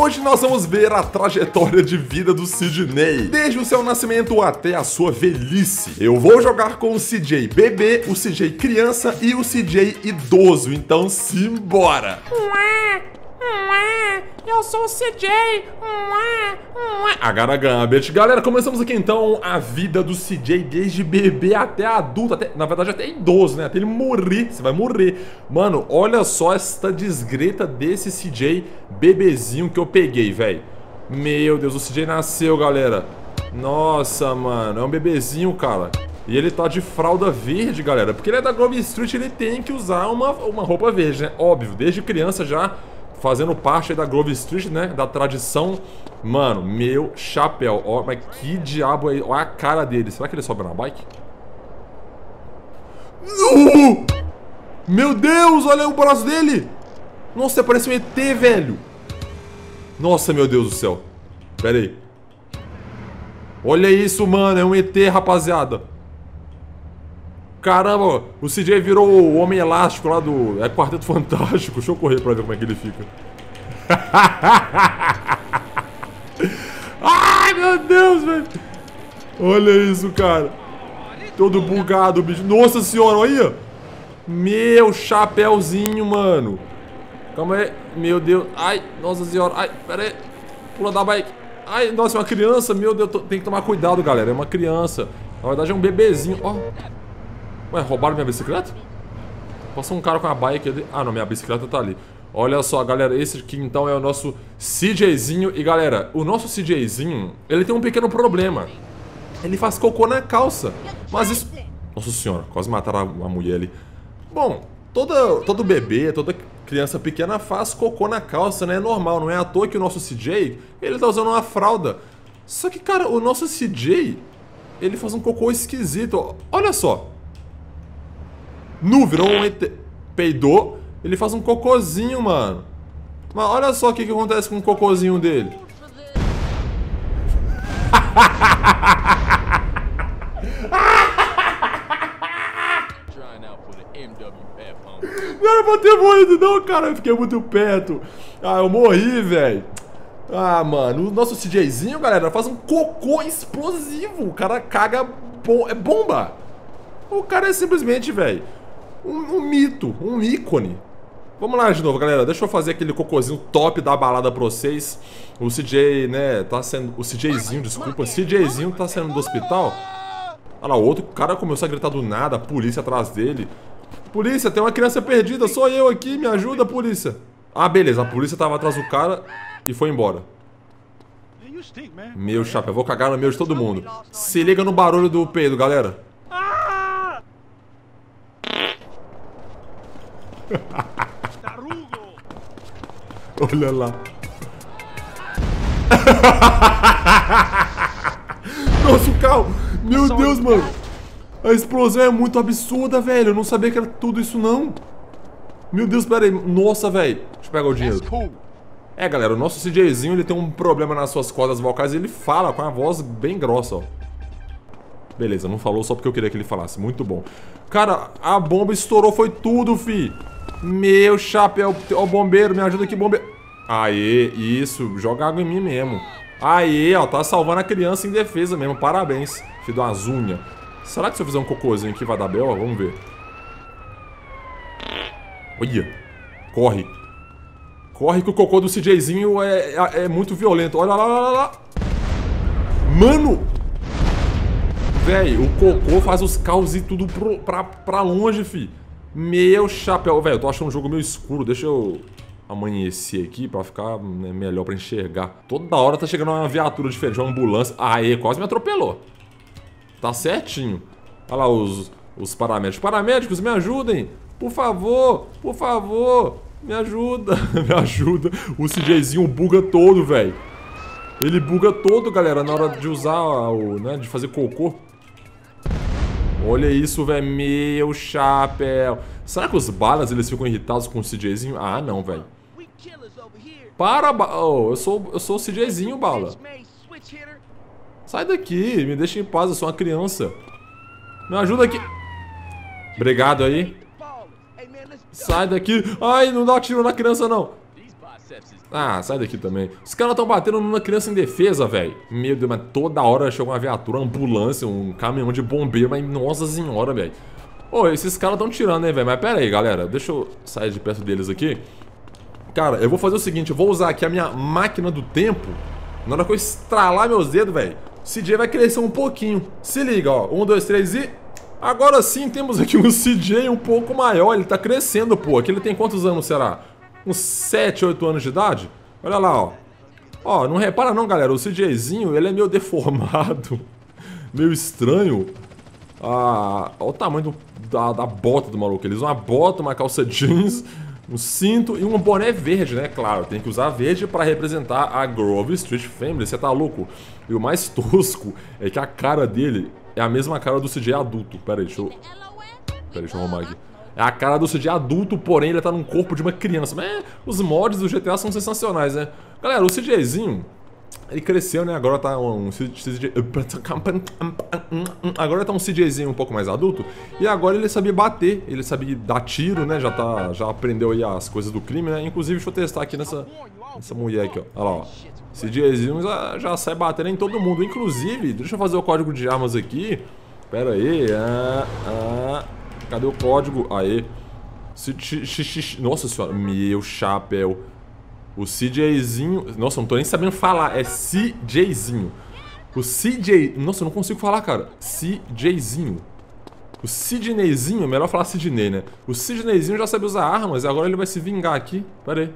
Hoje nós vamos ver a trajetória de vida do Sidney, desde o seu nascimento até a sua velhice. Eu vou jogar com o CJ bebê, o CJ criança e o CJ idoso, então simbora! Ué, ué, eu sou o CJ. Ué, ué. Galera, começamos aqui então a vida do CJ desde bebê até adulto, até, na verdade até idoso, né? Até ele morrer, você vai morrer. Mano, olha só esta desgreta desse CJ bebezinho que eu peguei, velho. Meu Deus, o CJ nasceu, galera. Nossa, mano, é um bebezinho, cara. E ele tá de fralda verde, galera. Porque ele é da Grove Street, ele tem que usar uma, uma roupa verde, né? Óbvio, desde criança já fazendo parte da Grove Street, né? Da tradição. Mano, meu chapéu. Ó, mas que diabo aí. Olha a cara dele. Será que ele sobe na bike? No! Meu Deus, olha o braço dele. Nossa, parece um ET, velho. Nossa, meu Deus do céu. Pera aí. Olha isso, mano. É um ET, rapaziada. Caramba, o CJ virou o Homem Elástico lá do é Quarteto Fantástico. Deixa eu correr pra ver como é que ele fica. Ai, meu Deus, velho. Olha isso, cara. Todo bugado, bicho. Nossa senhora, olha. Meu chapéuzinho, mano. Calma aí. Meu Deus. Ai, nossa senhora. Ai, pera aí. Pula da bike. Ai, nossa, é uma criança. Meu Deus, tem que tomar cuidado, galera. É uma criança. Na verdade, é um bebezinho. Ó. Ué, roubaram minha bicicleta? Passou um cara com a bike ali. Ah, não, minha bicicleta tá ali. Olha só, galera, esse aqui então é o nosso CJzinho. E galera, o nosso CJzinho, ele tem um pequeno problema. Ele faz cocô na calça. Mas isso... Nossa senhora, quase mataram a, mulher ali. Bom, toda, todo bebê, toda criança pequena faz cocô na calça, né? É normal, não é à toa que o nosso CJ, ele tá usando uma fralda. Só que, cara, o nosso CJ, ele faz um cocô esquisito. Olha só. Nu, virou um ET. Peidou. Ele faz um cocôzinho, mano. Mas olha só o que, que acontece com o cocôzinho dele. Não era pra ter morrido não, cara. Eu fiquei muito perto. Ah, eu morri, velho. Ah, mano. O nosso CJzinho, galera, faz um cocô explosivo. O cara caga... Bom... É bomba. O cara é simplesmente, velho um, um, mito, um ícone. Vamos lá de novo, galera. Deixa eu fazer aquele cocôzinho top da balada pra vocês. O CJ, né, tá sendo... O CJzinho, desculpa. O CJzinho tá saindo do hospital. Olha lá, o outro cara começou a gritar do nada, a polícia atrás dele. Polícia, tem uma criança perdida, sou eu aqui, me ajuda, polícia. Ah, beleza, a polícia tava atrás do cara e foi embora. Meu chapéu, vou cagar no meio de todo mundo. Se liga no barulho do peido, galera. Olha lá. Nossa, o carro. Meu Deus, mano. A explosão é muito absurda, velho. Eu não sabia que era tudo isso, não. Meu Deus, pera aí. Nossa, velho. Deixa eu pegar o dinheiro. É, galera, o nosso CJzinho, ele tem um problema nas suas cordas vocais e ele fala com a voz bem grossa, ó. Beleza, não falou só porque eu queria que ele falasse. Muito bom. Cara, a bomba estourou, foi tudo, fi. Meu chapéu. Ó, bombeiro, me ajuda aqui, bombeiro. Aê, isso. Joga água em mim mesmo. Aê, ó, tá salvando a criança em defesa mesmo. Parabéns, filho de umas unhas. Será que se eu fizer um cocôzinho aqui vai dar bela? Vamos ver. Olha. Corre. Corre que o cocô do CJzinho é, é, é muito violento. Olha lá, lá, lá, lá. Mano! Véi, o cocô faz os caos e tudo pro, pra, pra longe, fi. Meu chapéu. Velho, eu tô achando um jogo meio escuro. Deixa eu amanhecer aqui pra ficar né, melhor pra enxergar. Toda hora tá chegando uma viatura diferente, uma ambulância. Aê, quase me atropelou. Tá certinho. Olha lá os, os paramédicos. Paramédicos, me ajudem. Por favor, por favor. Me ajuda, me ajuda. O CJzinho buga todo, velho. Ele buga todo, galera, na hora de usar o, né, de fazer cocô. Olha isso, velho. Meu chapéu. Será que os balas eles ficam irritados com o CJzinho? Ah, não, velho. Para, ba oh, eu sou eu sou o CJzinho, bala. Sai daqui, me deixa em paz, eu sou uma criança. Me ajuda aqui. Obrigado aí. Sai daqui. Ai, não dá tiro na criança, não. Ah, sai daqui também. Os caras estão batendo numa criança em defesa, velho. Meu Deus, mas toda hora chega uma viatura, uma ambulância, um caminhão de bombeiro, mas nossa senhora, velho. Ô, esses caras estão tirando, hein, velho. Mas pera aí, galera. Deixa eu sair de perto deles aqui. Cara, eu vou fazer o seguinte. Eu vou usar aqui a minha máquina do tempo. Na hora que eu estralar meus dedos, velho, CJ vai crescer um pouquinho. Se liga, ó. Um, dois, três e... Agora sim temos aqui um CJ um pouco maior. Ele tá crescendo, pô. Aqui ele tem quantos anos, será? Uns 7, 8 anos de idade? Olha lá, ó. Ó, não repara não, galera. O CJzinho, ele é meio deformado. meio estranho. Ah, olha o tamanho do, da, da bota do maluco. Eles usam uma bota, uma calça jeans, um cinto e um boné verde, né? Claro, tem que usar verde para representar a Grove Street Family. Você tá louco? E o mais tosco é que a cara dele é a mesma cara do CJ adulto. Pera aí, deixa eu... Pera aí, deixa eu arrumar aqui. É a cara do CJ adulto, porém ele tá num corpo de uma criança. Mas é, os mods do GTA são sensacionais, né? Galera, o CJzinho, ele cresceu, né? Agora tá um CJ... Agora tá um CJzinho um pouco mais adulto. E agora ele sabia bater, ele sabia dar tiro, né? Já, tá, já aprendeu aí as coisas do crime, né? Inclusive, deixa eu testar aqui nessa, nessa mulher aqui, ó. Olha lá, ó. CJzinho já, já sai batendo em todo mundo. Inclusive, deixa eu fazer o código de armas aqui. Pera aí. Ah, ah, cadê o código? Aê. Nossa senhora. Meu chapéu. O CJzinho... Nossa, eu não tô nem sabendo falar. É CJzinho. O CJ... Nossa, eu não consigo falar, cara. CJzinho. O Sidneyzinho, melhor falar Sidney, né? O Sidneyzinho já sabe usar armas e agora ele vai se vingar aqui. Pera aí.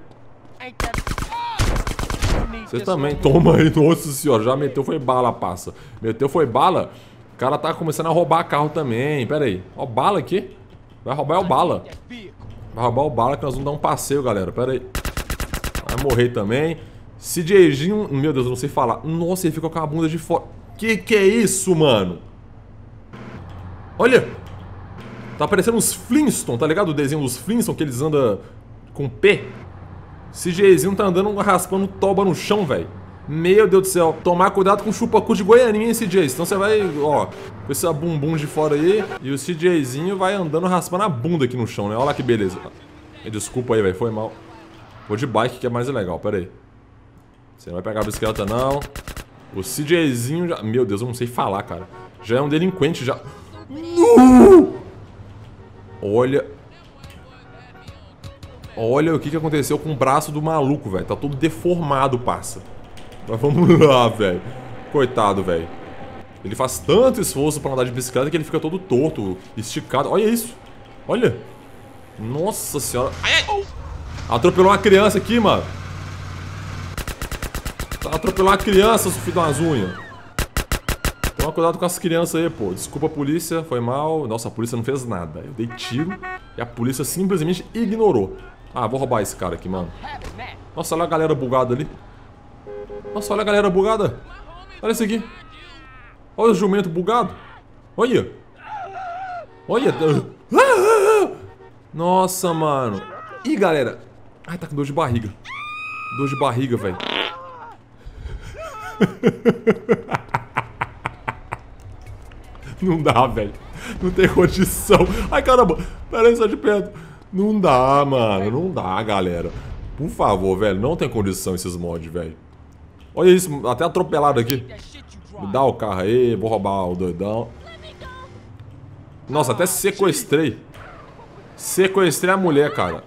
Você também. Toma aí, nossa senhora. Já meteu foi bala, passa. Meteu foi bala. Cara tá começando a roubar carro também. Pera aí. Ó, bala aqui. Vai roubar é o bala. Vai roubar o bala que nós vamos dar um passeio, galera. Pera aí. Vai morrer também. CJzinho... Meu Deus, eu não sei falar. Nossa, ele ficou com a bunda de fora. Que que é isso, mano? Olha! Tá parecendo uns Flintstone, tá ligado? O desenho dos Flintstone que eles andam com P. CJzinho tá andando raspando toba no chão, velho. Meu Deus do céu. Tomar cuidado com o chupacu de Goianinha, hein, CJ? Então você vai, ó, com esse bumbum de fora aí. E o CJzinho vai andando raspando a bunda aqui no chão, né? Olha lá que beleza. Desculpa aí, velho. Foi mal. Vou de bike que é mais legal, pera aí. Você não vai pegar a bicicleta, não. O CJzinho já... Meu Deus, eu não sei falar, cara. Já é um delinquente, já... No! Olha... Olha o que, que aconteceu com o braço do maluco, velho. Tá todo deformado, passa. Mas vamos lá, velho. Coitado, velho. Ele faz tanto esforço pra andar de bicicleta que ele fica todo torto, esticado. Olha isso. Olha. Nossa senhora. Ai, ai. Atropelou uma criança aqui, mano. Atropelou uma criança, seu filho das unhas. Toma cuidado com as crianças aí, pô. Desculpa a polícia, foi mal. Nossa, a polícia não fez nada. Eu dei tiro e a polícia simplesmente ignorou. Ah, vou roubar esse cara aqui, mano. Nossa, olha a galera bugada ali. Nossa, olha a galera bugada. Olha isso aqui. Olha o jumento bugado. Olha. Olha. Nossa, mano. Ih, galera. Ai, tá com dor de barriga. Dor de barriga, velho. Não dá, velho. Não tem condição. Ai, caramba. Pera aí, só de perto. Não dá, mano. Não dá, galera. Por favor, velho. Não tem condição esses mods, velho. Olha isso. Até atropelado aqui. Me dá o carro aí. Vou roubar o doidão. Nossa, até sequestrei. Sequestrei a mulher, cara.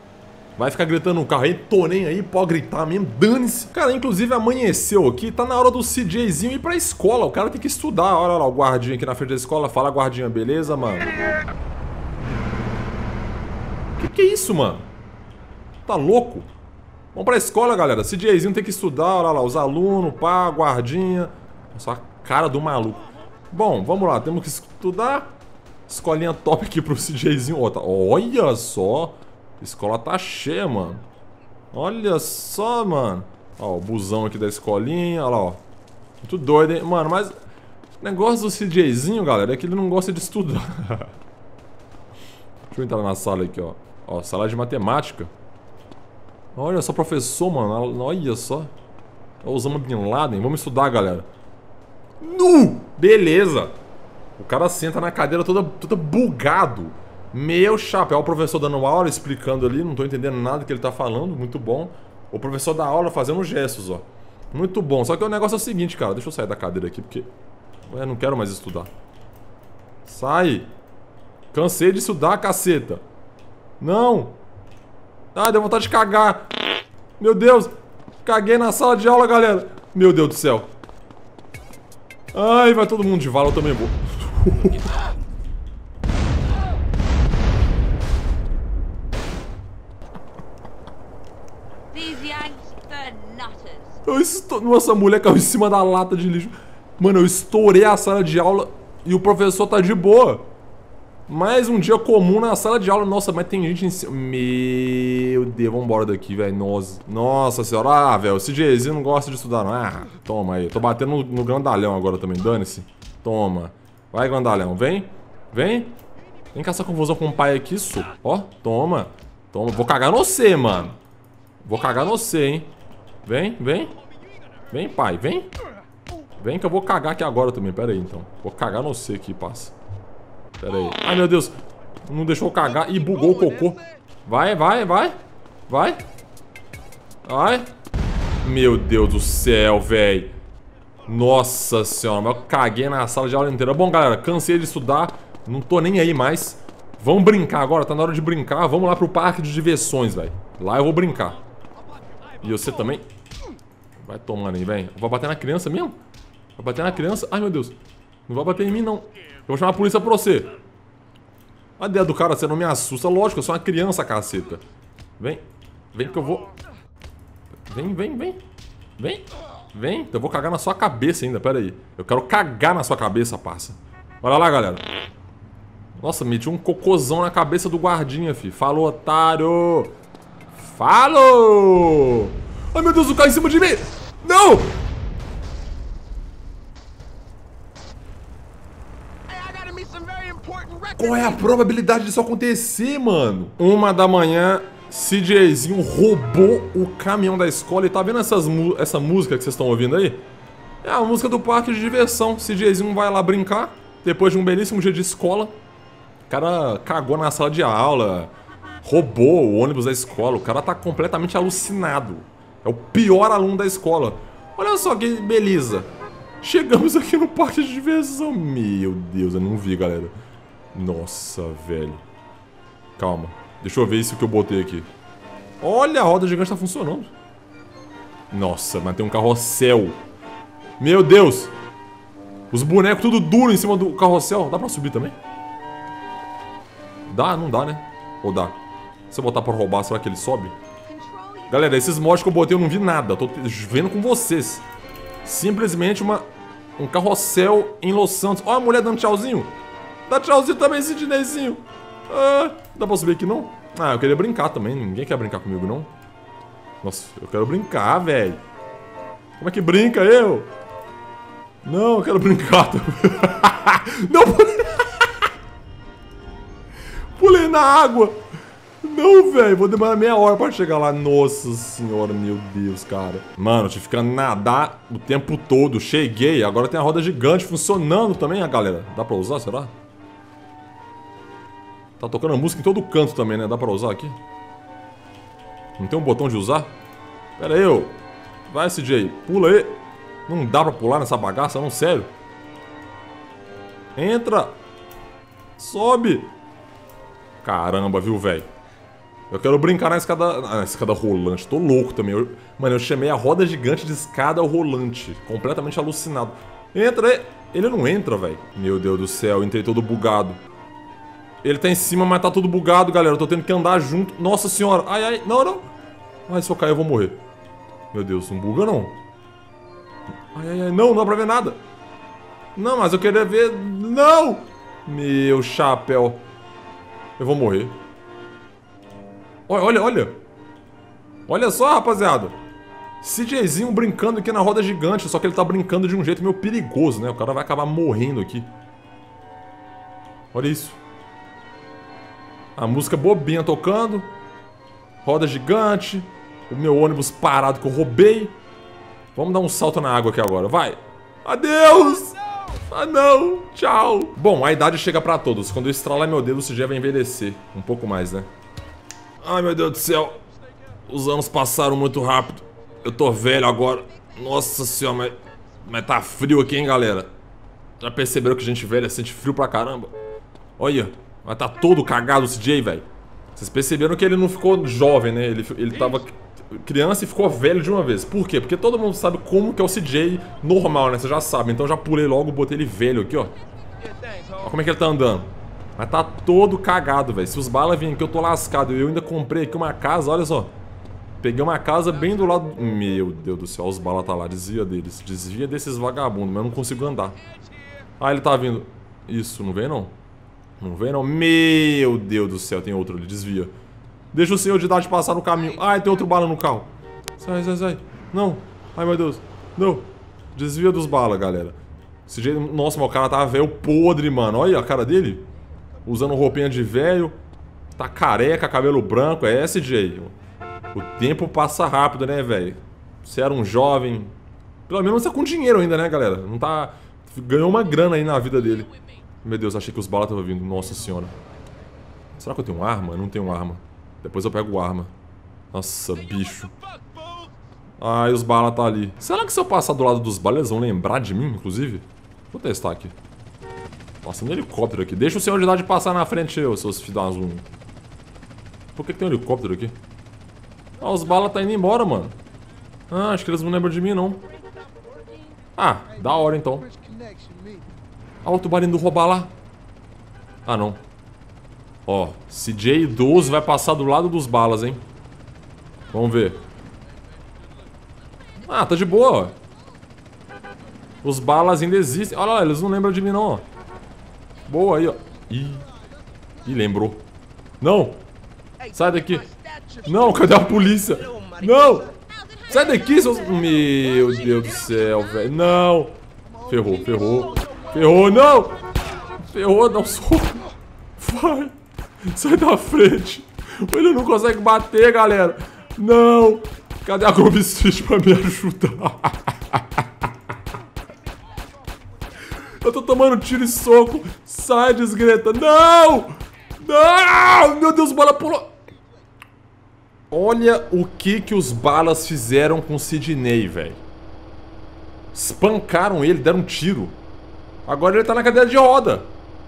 Vai ficar gritando no carro aí, tô nem aí, pode gritar mesmo, dane-se. Cara, inclusive amanheceu aqui, tá na hora do CJzinho ir pra escola. O cara tem que estudar. Olha lá o guardinha aqui na frente da escola. Fala, guardinha, beleza, mano? Que que é isso, mano? Tá louco? Vamos pra escola, galera. CJzinho tem que estudar, olha lá, os alunos, pá, guardinha. Só a cara do maluco. Bom, vamos lá, temos que estudar. Escolinha top aqui pro CJzinho. Olha só. Escola tá cheia, mano. Olha só, mano. Ó, o busão aqui da escolinha, olha lá, ó. Muito doido, hein? Mano, mas... O negócio do CJzinho, galera, é que ele não gosta de estudar. Deixa eu entrar na sala aqui, ó. Ó, sala de matemática. Olha só, professor, mano. Olha só. É Osama Bin Laden. Vamos estudar, galera. Nu! Beleza. O cara senta na cadeira toda, toda bugado. Meu chapéu, o professor dando aula, explicando ali, não tô entendendo nada que ele tá falando, muito bom. O professor dá aula fazendo gestos, ó. Muito bom. Só que o negócio é o seguinte, cara. Deixa eu sair da cadeira aqui, porque... Eu não quero mais estudar. Sai. Cansei de estudar, caceta. Não. Ah, deu vontade de cagar. Meu Deus. Caguei na sala de aula, galera. Meu Deus do céu. Ai, vai todo mundo de vala, eu também vou. Eu estou... Nossa, a mulher caiu em cima da lata de lixo. Mano, eu estourei a sala de aula e o professor tá de boa. Mais um dia comum na sala de aula. Nossa, mas tem gente em cima. Meu Deus, vambora daqui, velho. Nossa. Nossa senhora. Ah, velho, o CJzinho não gosta de estudar, não. Ah, toma aí. Tô batendo no, no grandalhão agora também. Dane-se. Toma. Vai, grandalhão. Vem. Vem. Vem caçar confusão com o pai aqui, isso. Ó, toma. Toma. Vou cagar no C, mano. Vou cagar no C, hein. Vem, vem. Vem, pai, vem. Vem que eu vou cagar aqui agora também. Pera aí, então. Vou cagar no C aqui, passa. Pera aí. Ai, meu Deus. Não deixou cagar. Ih, bugou o cocô. Vai, vai, vai. Vai. Vai. Meu Deus do céu, velho. Nossa senhora, mas eu caguei na sala de aula inteira. Bom, galera, cansei de estudar. Não tô nem aí mais. Vamos brincar agora, tá na hora de brincar. Vamos lá pro parque de diversões, velho. Lá eu vou brincar. E você também? Vai tomando aí, vem. Vai bater na criança mesmo? Vai bater na criança? Ai, meu Deus. Não vai bater em mim, não. Eu vou chamar a polícia pra você. A ideia do cara, você não me assusta. Lógico, eu sou uma criança, caceta. Vem. Vem que eu vou... Vem, vem, vem. Vem. Vem. Eu vou cagar na sua cabeça ainda, pera aí. Eu quero cagar na sua cabeça, parça. Olha lá, galera. Nossa, meti um cocôzão na cabeça do guardinha, fi. Falou, otário. Falou! Ai, meu Deus, o cara em cima de mim! Não! Qual é a probabilidade disso acontecer, mano? Uma da manhã, CJzinho roubou o caminhão da escola. E tá vendo essas essa música que vocês estão ouvindo aí? É a música do parque de diversão. CJzinho vai lá brincar, depois de um belíssimo dia de escola. O cara cagou na sala de aula, roubou o ônibus da escola. O cara tá completamente alucinado. É o pior aluno da escola. Olha só que beleza. Chegamos aqui no parque de diversão. Meu Deus, eu não vi, galera. Nossa, velho. Calma. Deixa eu ver isso que eu botei aqui. Olha, a roda gigante tá funcionando. Nossa, mas tem um carrossel. Meu Deus. Os bonecos tudo duro em cima do carrossel. Dá pra subir também? Dá? Não dá, né? Ou dá? Se eu botar pra roubar, será que ele sobe? Galera, esses mods que eu botei eu não vi nada. Tô vendo com vocês. Simplesmente uma, um carrossel em Los Santos. Ó a mulher dando tchauzinho. Dá tchauzinho também, Sidneyzinho. Ah, dá pra subir aqui, não? Ah, eu queria brincar também. Ninguém quer brincar comigo, não? Nossa, eu quero brincar, velho. Como é que brinca eu? Não, eu quero brincar não, pulei na água. Não, velho, vou demorar meia hora pra chegar lá. Nossa senhora, meu Deus, cara. Mano, eu tive que nadar o tempo todo. Cheguei, agora tem a roda gigante funcionando também, a galera. Dá pra usar, será? Tá tocando música em todo canto também, né? Dá pra usar aqui? Não tem um botão de usar? Pera aí, ô. Vai, CJ. Pula aí. Não dá pra pular nessa bagaça, não, sério. Entra. Sobe. Caramba, viu, velho? Eu quero brincar na escada... Na escada rolante. Tô louco também. Eu... Mano, eu chamei a roda gigante de escada rolante. Completamente alucinado. Entra aí. Ele não entra, velho. Meu Deus do céu, entrei todo bugado. Ele tá em cima, mas tá tudo bugado, galera. Eu tô tendo que andar junto. Nossa senhora. Ai, ai. Não, não. Ai, se eu cair, eu vou morrer. Meu Deus, não buga, não. Ai, ai, ai. Não, não dá pra ver nada. Não, mas eu queria ver... Não! Meu chapéu. Eu vou morrer. Olha, olha, olha. Olha só, rapaziada. CJzinho brincando aqui na roda gigante, só que ele tá brincando de um jeito meio perigoso, né? O cara vai acabar morrendo aqui. Olha isso. A música bobinha tocando. Roda gigante. O meu ônibus parado que eu roubei. Vamos dar um salto na água aqui agora, vai. Adeus! Ah não, tchau. Bom, a idade chega pra todos. Quando eu estralar meu dedo, o CJ vai envelhecer. Um pouco mais, né? Ai meu Deus do céu. Os anos passaram muito rápido. Eu tô velho agora. Nossa senhora, mas, mas tá frio aqui, hein, galera? Já perceberam que a gente velha sente frio pra caramba? Olha, mas tá todo cagado o CJ, velho. Vocês perceberam que ele não ficou jovem, né? Ele, ele tava criança e ficou velho de uma vez. Por quê? Porque todo mundo sabe como que é o CJ normal, né? Você já sabe. Então eu já pulei logo, botei ele velho aqui, ó. Olha como é que ele tá andando. Mas tá todo cagado, velho. Se os balas virem aqui, eu tô lascado. Eu ainda comprei aqui uma casa, olha só. Peguei uma casa bem do lado... Meu Deus do céu, os balas tá lá. Desvia deles. Desvia desses vagabundos, mas eu não consigo andar. Ah, ele tá vindo. Isso, não vem não. Não vem não. Meu Deus do céu, tem outro ali. Desvia. Deixa o senhor de idade passar no caminho. Ai, tem outro bala no carro. Sai, sai, sai. Não. Ai, meu Deus. Não. Desvia dos balas, galera. Esse jeito... Nossa, mas o cara tá velho podre, mano. Olha a cara dele usando roupinha de velho, tá careca, cabelo branco, é SJ. O tempo passa rápido, né, velho? Você era um jovem, pelo menos é com dinheiro ainda, né, galera? Não tá... Ganhou uma grana aí na vida dele. Meu Deus, achei que os balas estavam vindo. Nossa senhora. Será que eu tenho arma? Eu não tenho arma. Depois eu pego arma. Nossa, bicho. Ai, os balas tá ali. Será que se eu passar do lado dos balas, eles vão lembrar de mim, inclusive? Vou testar aqui. Passando um helicóptero aqui. Deixa o senhor de idade passar na frente, eu, seus filhos da zoom. Por que, que tem um helicóptero aqui? Ah, os balas tá indo embora, mano. Ah, acho que eles não lembram de mim, não. Ah, da hora, então. Ah, o tubarão indo roubar lá. Ah, não. Ó, CJ12 vai passar do lado dos balas, hein. Vamos ver. Ah, tá de boa, ó. Os balas ainda existem. Olha lá, eles não lembram de mim, não, ó. Boa aí, ó. Ih. Ih, lembrou. Não! Sai daqui. Não, cadê a polícia? Não! Sai daqui, seus... Meu Deus do céu, velho. Não! Ferrou, ferrou. Ferrou, não! Ferrou, não sou. Vai. Sai da frente. Ele não consegue bater, galera. Não! Cadê a Street pra me ajudar? Eu tô tomando tiro e soco. Sai, desgreta. Não! Não! Meu Deus, bala pulou. Olha o que que os balas fizeram com o Sidney, velho. Espancaram ele, deram um tiro. Agora ele tá na cadeira de roda.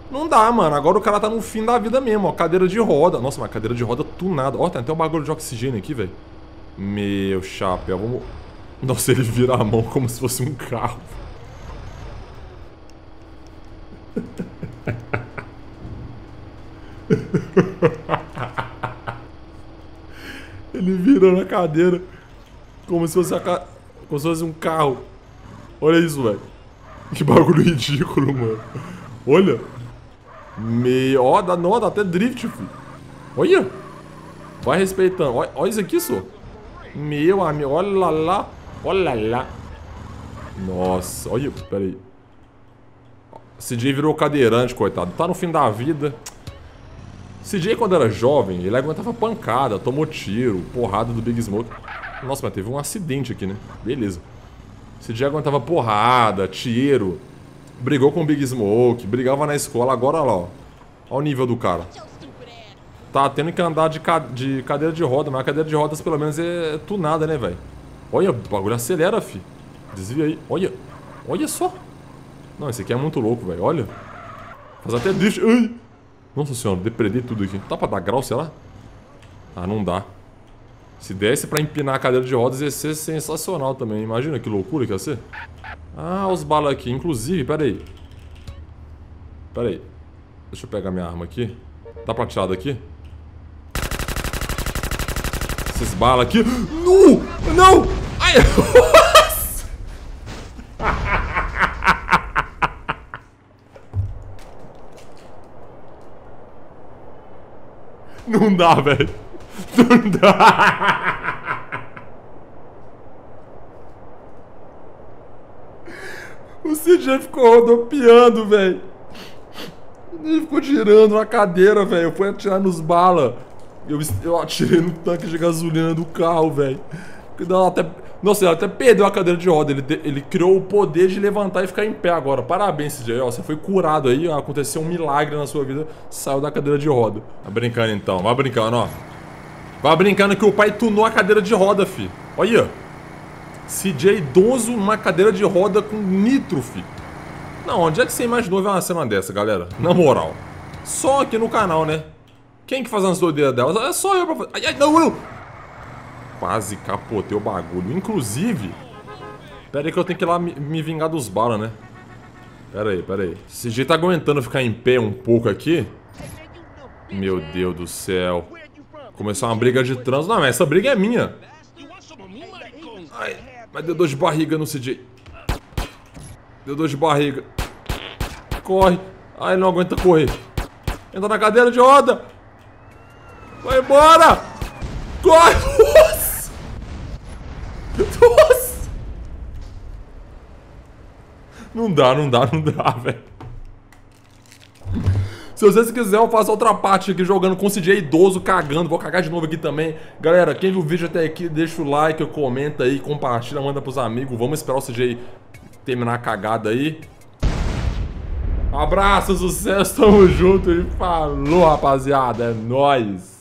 Não dá, mano. Agora o cara tá no fim da vida mesmo, ó. Cadeira de roda. Nossa, mas cadeira de roda tunada. Ó, tem até um bagulho de oxigênio aqui, velho. Meu chapéu. Vamos... Nossa, ele vira a mão como se fosse um carro. Ele virou na cadeira como se fosse, ca... como se fosse um carro. Olha isso, velho. Que bagulho ridículo, mano. Olha. Meio. Ó, dá, não, dá até drift, filho. Olha. Vai respeitando. Olha, olha isso aqui, só. Meu amigo. Olha lá. Olha lá. Nossa. Olha. Pera aí. CJ virou cadeirante, coitado. Tá no fim da vida. CJ, quando era jovem, ele aguentava pancada, tomou tiro, porrada do Big Smoke. Nossa, mas teve um acidente aqui, né? Beleza. CJ aguentava porrada, tiro, brigou com o Big Smoke, brigava na escola. Agora, lá, ó. Olha o nível do cara. Tá tendo que andar de, ca... de cadeira de roda, mas a cadeira de rodas pelo menos é tunada, né, velho? Olha, o bagulho acelera, fi. Desvia aí. Olha. Olha só. Não, esse aqui é muito louco, velho. Olha. Faz até drift. Ai. Nossa senhora, depredei tudo aqui. Dá pra dar grau, sei lá? Ah, não dá. Se desse pra empinar a cadeira de rodas ia ser sensacional também. Imagina que loucura que ia ser. Ah, os balas aqui. Inclusive, pera aí. Pera aí. Deixa eu pegar minha arma aqui. Dá pra tirar daqui? Esses balas aqui. Não! Não! Ai! Não dá, velho. O CJ ficou rodopiando, velho. Ele ficou girando na cadeira, velho. Foi atirar nos balas. Eu, eu atirei no tanque de gasolina do carro, velho. Até, nossa, ele até perdeu a cadeira de roda. Ele, ele criou o poder de levantar e ficar em pé agora. Parabéns, CJ. Ó, você foi curado aí. Aconteceu um milagre na sua vida. Saiu da cadeira de roda. Tá brincando então. Vai brincando, ó. Vai brincando que o pai tunou a cadeira de roda, fi. Olha. CJ idoso numa cadeira de roda com nitro, fi. Não, onde é que você imaginou ver uma cena dessa, galera? Na moral. Só aqui no canal, né? Quem que faz umas doideiras delas? É só eu pra fazer. Ai, ai, não, não. Quase capotei o bagulho. Inclusive... Pera aí que eu tenho que ir lá me, me vingar dos balas, né? Pera aí, pera aí. Jeito tá aguentando ficar em pé um pouco aqui. Meu Deus do céu. Começou uma briga de trânsito. Não, mas essa briga é minha. Ai, mas deu dor de barriga no CJ. Deu dor de barriga. Corre. Ai, não aguenta correr. Entra na cadeira de roda. Vai embora. Corre. Nossa. Nossa. Não dá, não dá, não dá, velho. Se vocês quiserem, eu faço outra parte aqui jogando com CJ idoso, cagando. Vou cagar de novo aqui também. Galera, quem viu o vídeo até aqui, deixa o like, comenta aí, compartilha, manda pros amigos. Vamos esperar o CJ terminar a cagada aí. Abraço, sucesso, tamo junto e falou, rapaziada. É nóis.